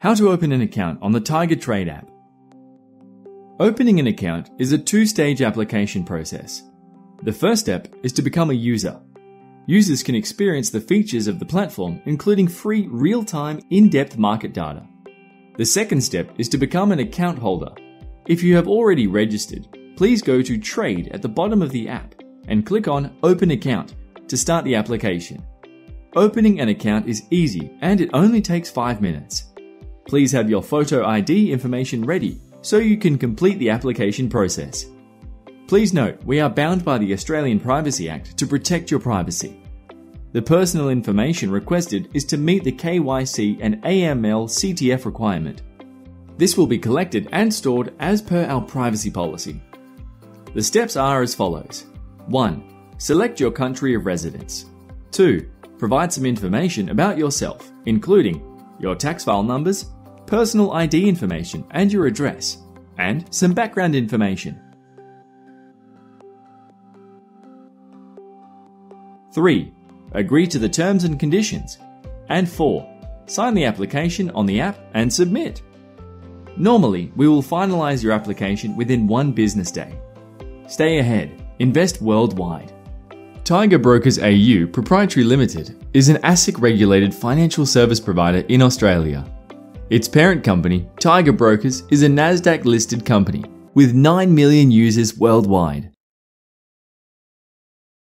How to open an account on the Tiger Trade app. Opening an account is a two stage application process. The first step is to become a user. Users can experience the features of the platform, including free, real time, in depth market data. The second step is to become an account holder. If you have already registered, please go to Trade at the bottom of the app and click on Open Account to start the application. Opening an account is easy and it only takes 5 minutes. Please have your photo ID information ready so you can complete the application process. Please note, we are bound by the Australian Privacy Act to protect your privacy. The personal information requested is to meet the KYC and AML CTF requirement. This will be collected and stored as per our privacy policy. The steps are as follows 1. Select your country of residence. 2. Provide some information about yourself, including your tax file numbers, personal ID information and your address, and some background information. 3. Agree to the terms and conditions. And 4. Sign the application on the app and submit. Normally, we will finalize your application within one business day. Stay ahead. Invest worldwide. Tiger Brokers AU Proprietary Limited is an ASIC regulated financial service provider in Australia. Its parent company, Tiger Brokers, is a NASDAQ listed company with 9 million users worldwide.